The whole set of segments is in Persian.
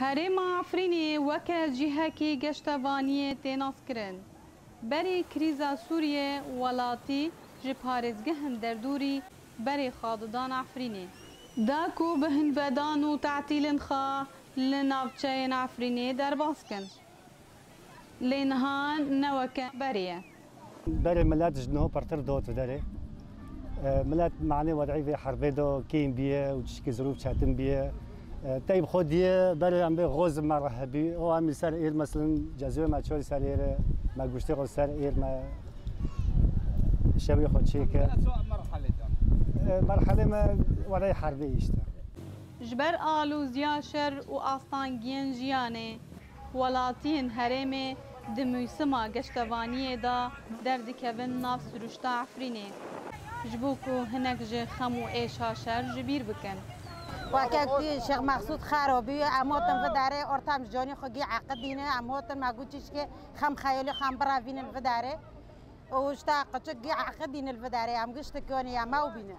هرم عفرینی وک جهه کی گشت وانیه تیناس کرن بری کریزا سوریه ولاتی جی پارزگهن در دوری بری خاددان عفرینی داکو بهن بدان و تعطیلن خا لنافچه این عفرینی در باسکن لینهان نوک بریه بری ملت جنو پرتر دوت داره ملت معنی وضعی به دو کیم بیه و چشکی ظروف چهتم بیه طيب خودي بل عم بغوز مرحبي أو عم سر ایر مثلا جزوی ما چور سر ایر ما گوشته خود سر ایر ما شبي خود شيكه مرحله مرحله ما ورای حربی ایشتا جبر آلو زیاشر و آستانگین جیانه ولاتین هرمه دموسما گشتوانی دا درد کبن ناف سروشتا عفرینه. جبو کو هنک جه خمو و ایشا شر جبیر بکن. و کسی شیخ مخصوص خرابی اما تن و داره ارتم جانی خوگی عقد دینه اما تن مگو چیش که خم خیالی خم برای و داره. اوش تا قطعی عقد دینه و داره گشت کنی اما او بینه.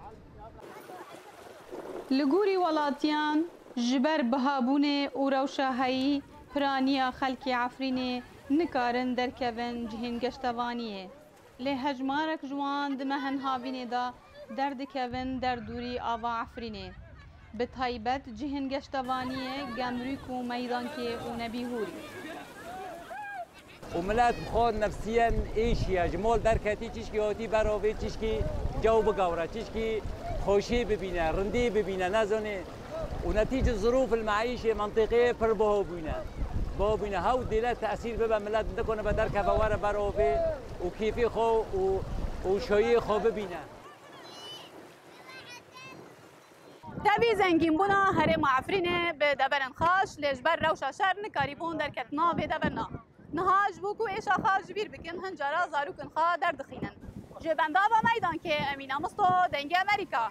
لگوری ولاتیان جبر بهابونه اورو شاهی پرانی خلق عفرینه نکارن در کوین جهن گشتوانیه. لی هجمارک جوان دمهن هاوینه دا درد کوین در دوری آوا عفرینه. Efrînê. Bi taybet cihên geştevaniyê gemrûk û meydankê û nebîhûrî. وملات بخود نفسيا ايشيا جمول دركتي تشكي هوتي براوي تشكي جو بقورة تشكي خوشي ببينا رندي ببينا نازوني ونتيجة ظروف المعيشة منطقية پر بهو بينا بهو بينا هاو ديلا تأثير ببا ملات بوارا براوي وكيفي خو و- وشوية خو ببينا Tevî zengînbûna herêma تابی زنگیم بنا هر معافرین به دبرن خاش لجبر روش شر نکاری بون در کتنا به دبرنا نهاج بوکو ایشا خاش بیر بکن هنجارا زارو خا در دخینن. جبنده با میدان که امینه مستو دنگ امریکا.